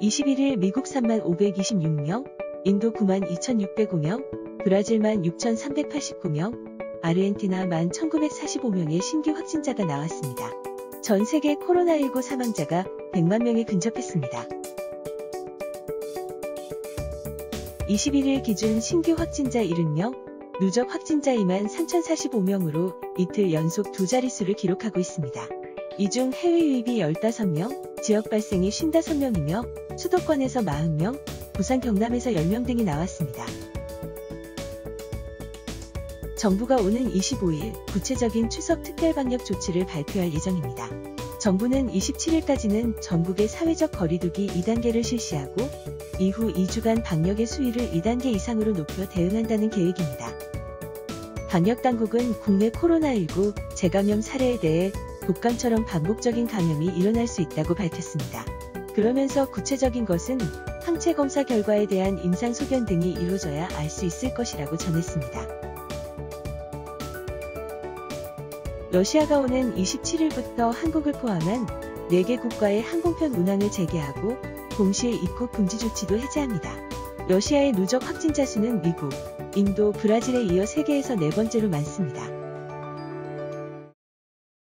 21일 미국 3만 526명, 인도 9만 2,605명, 브라질만 6,389명, 아르헨티나만 1,945명의 신규 확진자가 나왔습니다. 전 세계 코로나19 사망자가 100만 명에 근접했습니다. 21일 기준 신규 확진자 70명, 누적 확진자 2만 3,045명으로 이틀 연속 두 자릿수를 기록하고 있습니다. 이 중 해외 유입이 15명, 지역 발생이 55명이며 수도권에서 40명, 부산 경남에서 10명 등이 나왔습니다. 정부가 오는 25일 구체적인 추석 특별방역 조치를 발표할 예정입니다. 정부는 27일까지는 전국의 사회적 거리두기 2단계를 실시하고 이후 2주간 방역의 수위를 2단계 이상으로 높여 대응한다는 계획입니다. 방역당국은 국내 코로나19 재감염 사례에 대해 독감처럼 반복적인 감염이 일어날 수 있다고 밝혔습니다. 그러면서 구체적인 것은 항체 검사 결과에 대한 임상 소견 등이 이루어져야 알 수 있을 것이라고 전했습니다. 러시아가 오는 27일부터 한국을 포함한 4개 국가의 항공편 운항을 재개하고 동시에 입국 금지 조치도 해제합니다. 러시아의 누적 확진자 수는 미국, 인도, 브라질에 이어 세계에서 네 번째로 많습니다.